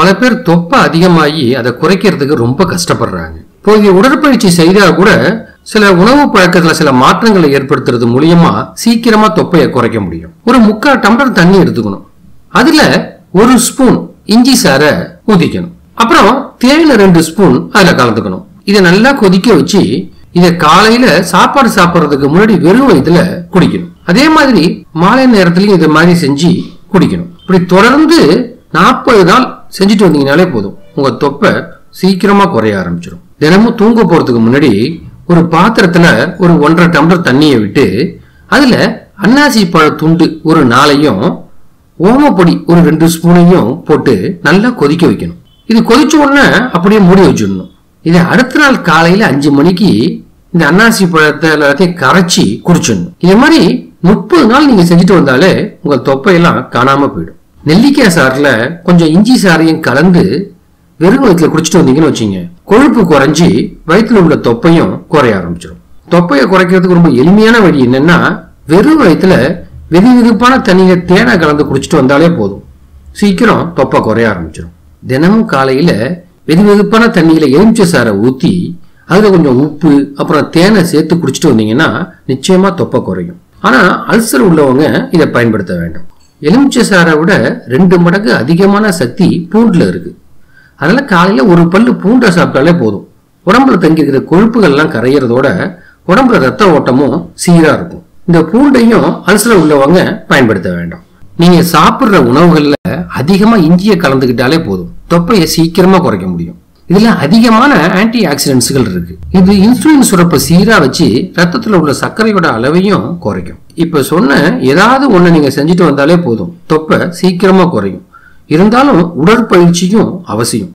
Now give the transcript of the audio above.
பல பேர் தொப்பை அதிகமாகி அதை குறைக்கிறதுக்கு ரொம்ப கஷ்டப்படுறாங்க. போதிய உடற்பயிற்சி செய்தா கூட சில உணவு பழக்கத்துல சில மாற்றங்களை ஏற்படுத்துறது மூலியமா சீக்கிரமா தொப்பையை குறைக்க முடியும். ஒரு முக்கால் டம்ளர் தண்ணி எடுத்துக்கணும். அதுல ஒரு ஸ்பூன் இஞ்சி சாரை ஊதிக்கணும் அப்புறம் தேயிலை ரெண்டு ஸ்பூன் அதுல கலந்துக்கணும். இதை நல்லா கொதிக்க வச்சு இதை காலையில சாப்பாடு சாப்பிடுறதுக்கு முன்னாடி வெறும் வயிற்றுல குடிக்கணும். அதே மாதிரி மாலை நேரத்திலையும் இதை மாதிரி செஞ்சு குடிக்கணும். இப்படி தொடர்ந்து நாற்பது நாள் செஞ்சுட்டு வந்தீங்கனாலே போதும். உங்க தொப்பை சீக்கிரமா குறைய ஆரம்பிச்சிடும் தினமும் தூங்க போறதுக்கு முன்னாடி ஒரு பாத்திரத்துல ஒரு ஒன்றரை டம்ளர் தண்ணியை விட்டு அதுல அன்னாசி பழ துண்டு ஒரு நாளையும் ஓமப்பொடி ஒரு ரெண்டு ஸ்பூனையும் போட்டு நல்லா கொதிக்க வைக்கணும். இது கொதிச்ச உடனே அப்படியே மூடி வச்சிடணும். இதை அடுத்த நாள் காலையில அஞ்சு மணிக்கு இந்த அன்னாசி பழத்தை எல்லாத்தையும் கரைச்சி குடிச்சிடணும். இதே மாதிரி முப்பது நாள் நீங்க செஞ்சுட்டு வந்தாலே உங்க தொப்பையெல்லாம் காணாம போயிடும். நெல்லிக்காய் சாறில் கொஞ்சம் இஞ்சி சாறையும் கலந்து வெறும் வயிற்றுல குடிச்சிட்டு வந்தீங்கன்னு வச்சீங்க. கொழுப்பு குறைஞ்சி வயிற்றுல உள்ள தொப்பையும் குறைய ஆரம்பிச்சிடும். தொப்பையை குறைக்கிறதுக்கு ரொம்ப எளிமையான வழி என்னன்னா வெறும் வயிற்றுல வெது வெதுப்பான தண்ணியில தேனை கலந்து குடிச்சிட்டு வந்தாலே போதும். சீக்கிரம் தொப்பை குறைய ஆரம்பிச்சிடும். தினமும் காலையில வெது வெதுப்பான தண்ணியில எலுமிச்சை சாறை ஊற்றி அதில் கொஞ்சம் உப்பு அப்புறம் தேனை சேர்த்து குடிச்சிட்டு வந்தீங்கன்னா நிச்சயமா தொப்பை குறையும். ஆனால் அல்சர் உள்ளவங்க இதை பயன்படுத்த வேண்டும். எலுமிச்சை சாறை விட ரெண்டு மடங்கு அதிகமான சக்தி பூண்டில் இருக்கு. அதனால காலையில ஒரு பல்லு பூண்டை சாப்பிட்டாலே போதும். உடம்புல தங்கியிருக்கிற கொழுப்புகள்லாம் கரையிறதோட உடம்புல ரத்த ஓட்டமும் சீரா இருக்கும். இந்த பூண்டையும் அல்சர் உள்ளவங்க பயன்படுத்த வேண்டாம். நீங்க சாப்பிட்ற உணவுகள்ல அதிகமா இஞ்சியை கலந்துக்கிட்டாலே போதும். தொப்பையை சீக்கிரமா குறைக்க முடியும். இதுல அதிகமான ஆன்டி ஆக்சிடென்ட்ஸ்கள் இருக்கு. இது இன்சுலின் சுரப்பை சீரா வச்சு ரத்தத்துல உள்ள சர்க்கரையோட அளவையும் குறைக்கும். இப்ப சொன்ன ஏதாவது ஒண்ணு நீங்க செஞ்சுட்டு வந்தாலே போதும். தொப்பை சீக்கிரமா குறையும். இருந்தாலும் உடற்பயிற்சியும் அவசியம்.